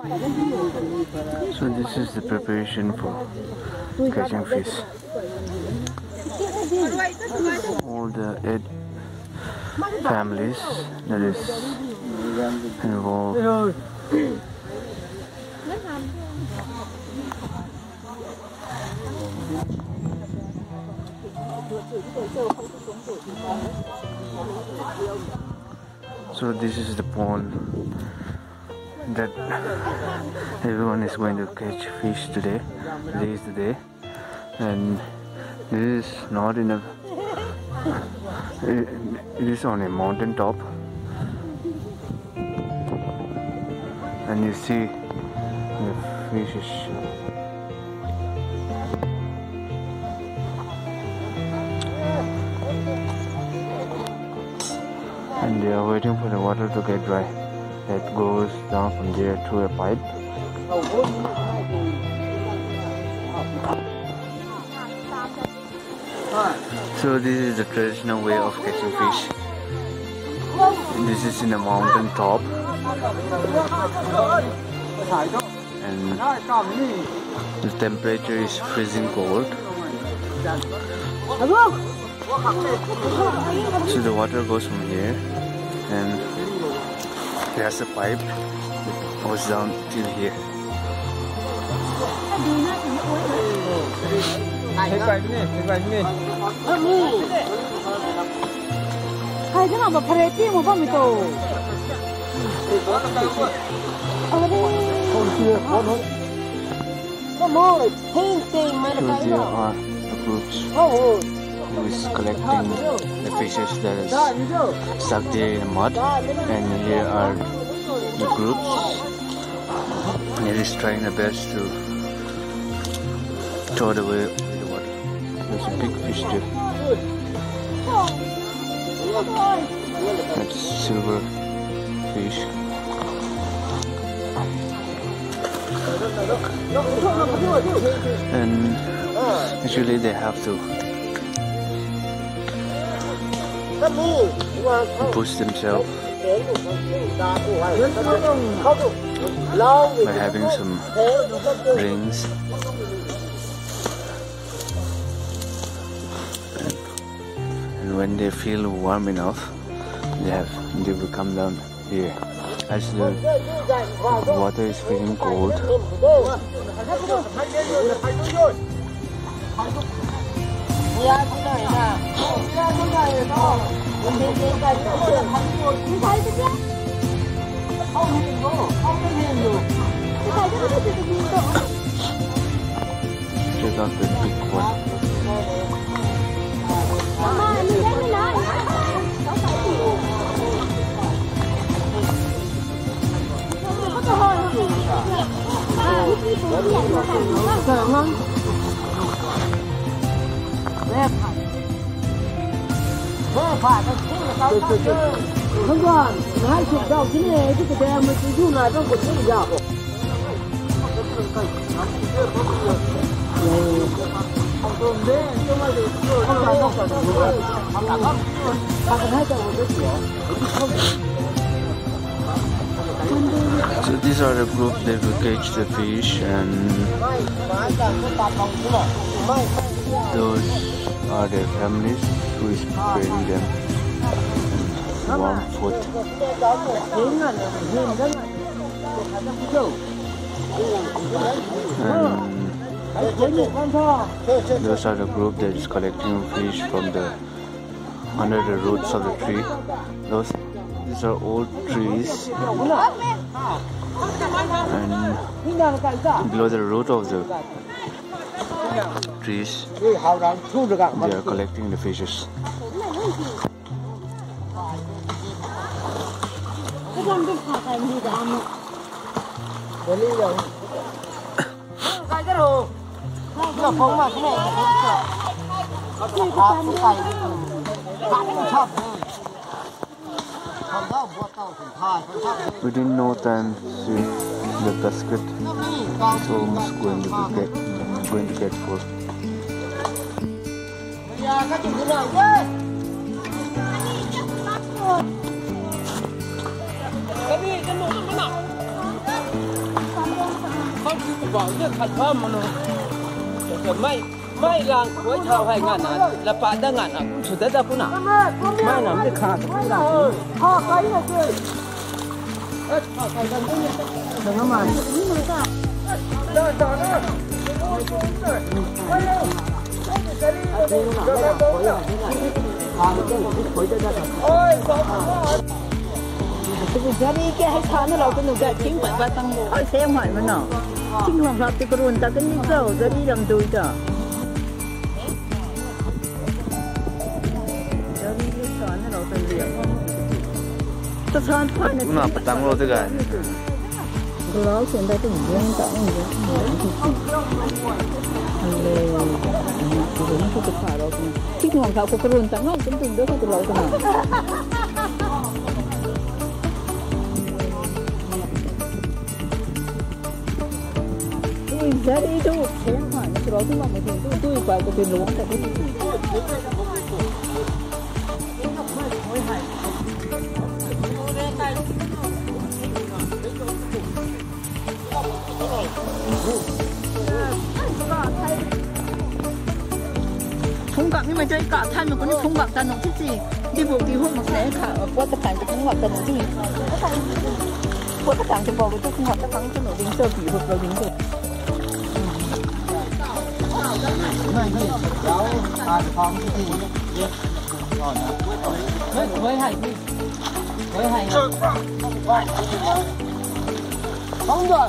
So this is the preparation for catching fish. All the eight families that is involved. So this is the pond that everyone is going to catch fish today. Today is the day, and this is not in a. It, is on a mountain top, and you see the fishes. And they are waiting for the water to get dry. That goes down from there to a pipe. So this is the traditional way of catching fish. This is in a mountain top and the temperature is freezing cold. So the water goes from here and there's a pipe that goes down till here. Hai cái nào mà phải đi một phong mì tổ. Ở đây. Come on, painting, man. There are the groups Oh, who is collecting the fishes that is stuck there in the mud and here are the groups and it is trying their best to throw it away the water. There's a big fish there. That's silver fish. And usually they have to push themselves by having some rings. And when they feel warm enough, they have they will come down here. As the water is feeling cold, 你家村长也在，你家村长也在，今天在，今天在，他比我厉害的。好厉害，好厉害哟，这孩子真是挺。这张嘴闭关。妈，你在哪里？小彩虹。你不是有错？啊，我。So these are the group that will catch the fish and those are their families who is preparing them and warm food. And those are the group that is collecting fish from the under the roots of the tree. Those these are old trees and below the root of the trees they are collecting the fishes. Chọc Within no time, see the basket is almost going to be get going to get full. Bây giờ các chị thế nào chứ Cái mi cái mũ nó nặng เขาบอกเรื่องขัดข้อมันแต่ไม่ไม่ลา Jadi ke hai tahun lalu kan juga chính bởi ba tăng ở xe ngoài mà nó chính hoàng hợp thì có ta cái như dầu ra đi làm đùi đó tôi thân phải nó tăng luôn thế cả Glow trên tay tỉnh dương tạo nên những cái món thịt Halo Jadi aku tukar aku Cik ngomong kau kerun tangan Tentung dia satu laut tangan Ui, jadi itu Saya nak, nak suruh mà mak Mungkin tu, tu ibu aku kena luang Tak kena 통각 nhưng mà chơi cả thay mà cũng thông bạc ta nó cái gì đi bộ đi hôm mà sẽ cả qua tất cả cái thông bạc ta nó gì qua tất cả cái bộ cái thông bạc tất cả cái nó dính sơ bị hụt rồi dính rồi này thì cháu ăn phóng cái gì với với hành đi không rồi.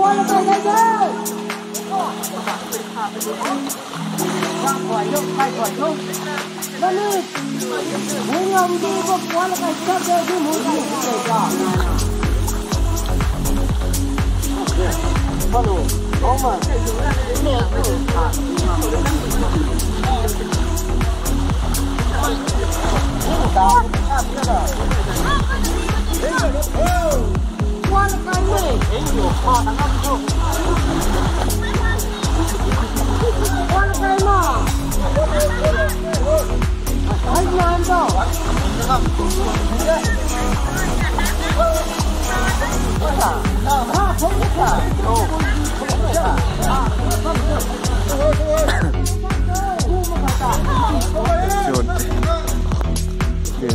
过了吗，先生？那你，你要不给我过了，还差点就没带回来呀？bắt đầu đó mà Tao, tao biết rồi.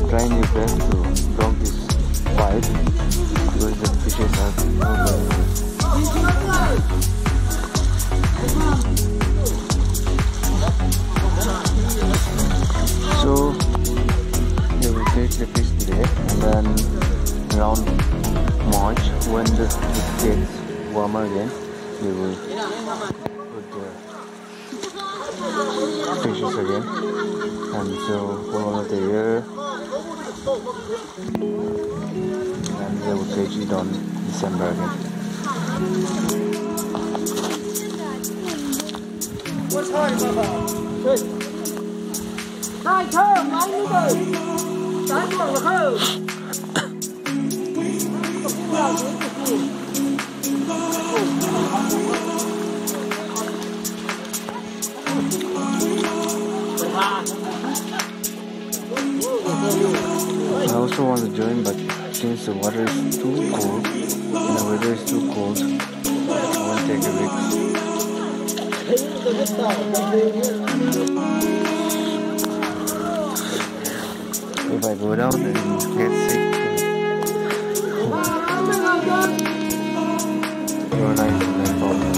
Trying your best to dog this fight because so they will take the fish today and then around March when the it gets warmer again they will put the fishes again. And so for the year and they will catch it on December again. Hai thơ, máy đi rồi. Trái của là thơ. I also want to join, but since the water is too cold, and the weather is too cold, I won't take a risk. If I go down and get sick, you're nice and then problem.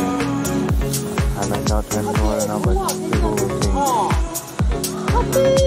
I might not have no water now, but people will think.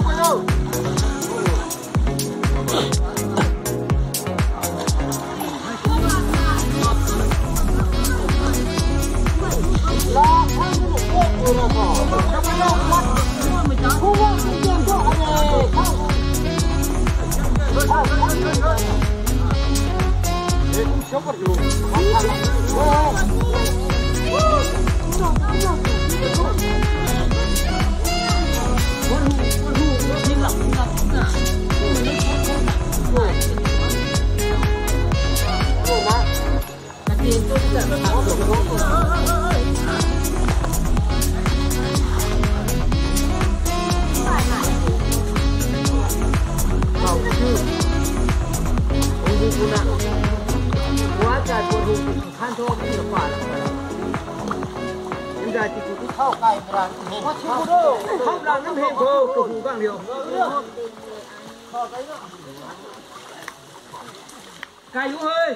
không làm năm hẹn thô cầu phủ vàng điều cài dũng ơi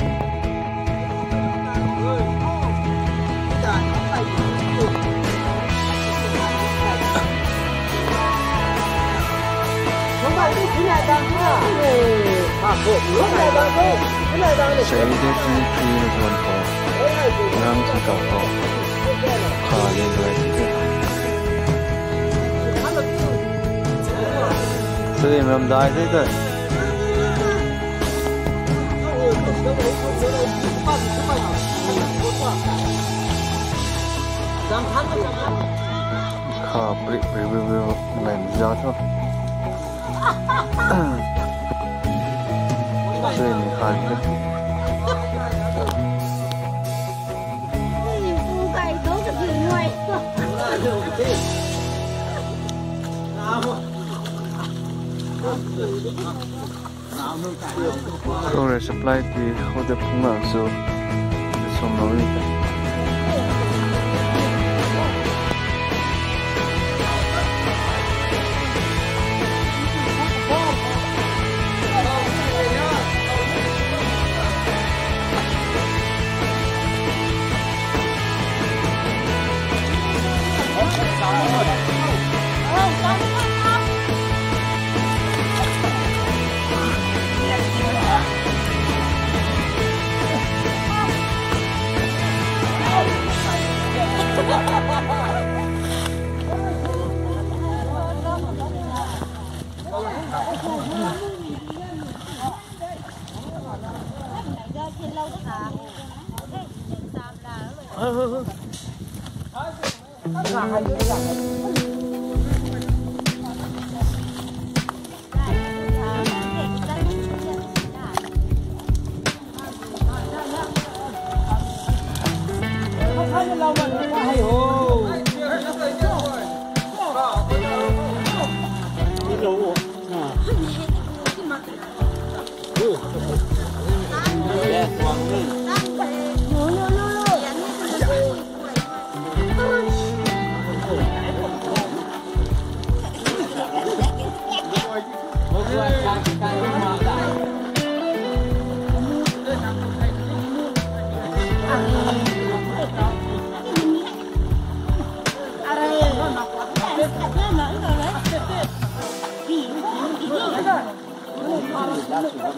从外地进来的啊，啊，不，从来的都，从来的 So you definitely clean as one for. Ram to go for. Car in right. So you ram died it then. 对你好。你不该偷着去卖。过来，上来提，我得帮忙做，这算我的。他一个人。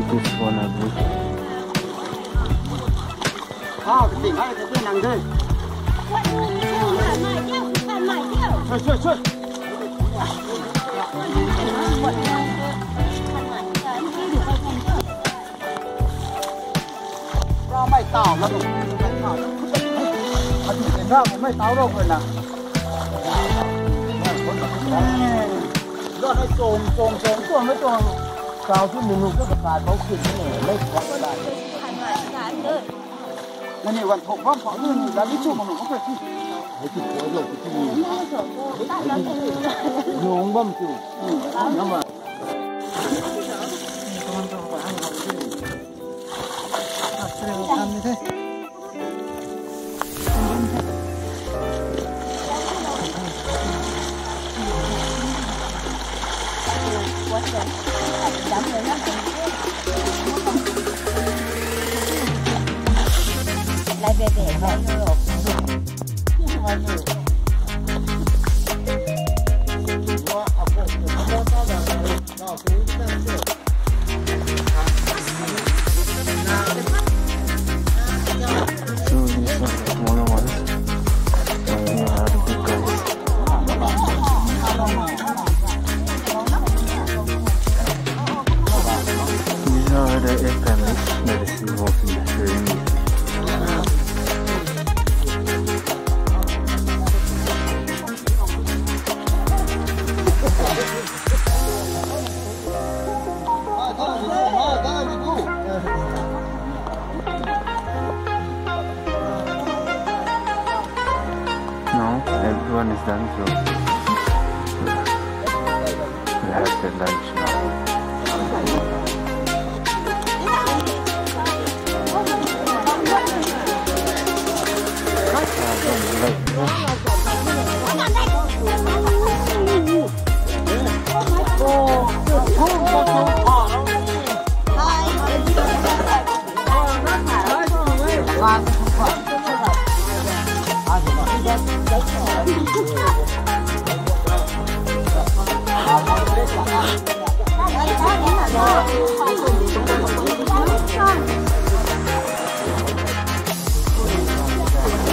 is this phone I book? Wow, the thing I have been under. What do you do? My deal, my deal. Sure, sure, sure. เราไม่เต่าแล้วลูกไม่เต่าเขาถึงเป็นเราไม่เต่าเราเลยนะยอดให้โจมโจมโจมตัวไม่โจม sao chứ mình không có phải báo chuyện này lấy quá đại nên nhiều gần thục phong phóng như là lý chủ mà mình có phải chứ thấy cái cuối rồi cái gì? Nhiều ông bấm chủ nhưng mà con cho quả học sinh học sinh ăn như thế What's that? lại về về ngồi ngược ngồi ngược everyone is done, so we have the lunch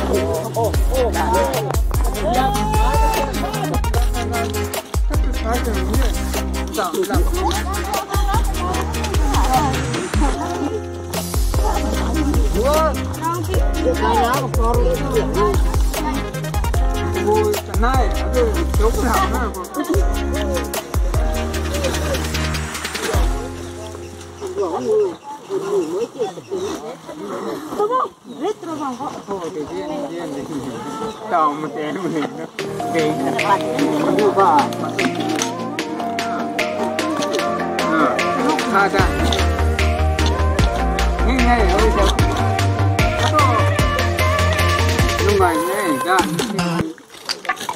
哦哦，哎呦！哎哎哎，这是啥东西？长的。我，太阳烤的。 뭐 있잖아 아주 기억을 안 하고 Bố, rít rồi bằng họ. Thôi thì riêng riêng thì tao mà té mình nó về nó bắt nó đưa vào. Ờ, lúc mà ta. Nghe nghe rồi sao?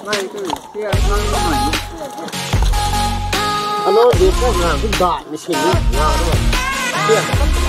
ไม่ตื่นเที่ยงนั่งหายอันนั้นดี๋ยพวกงานขึ้นบาทมีชิ้นงานด้วยเที่ยง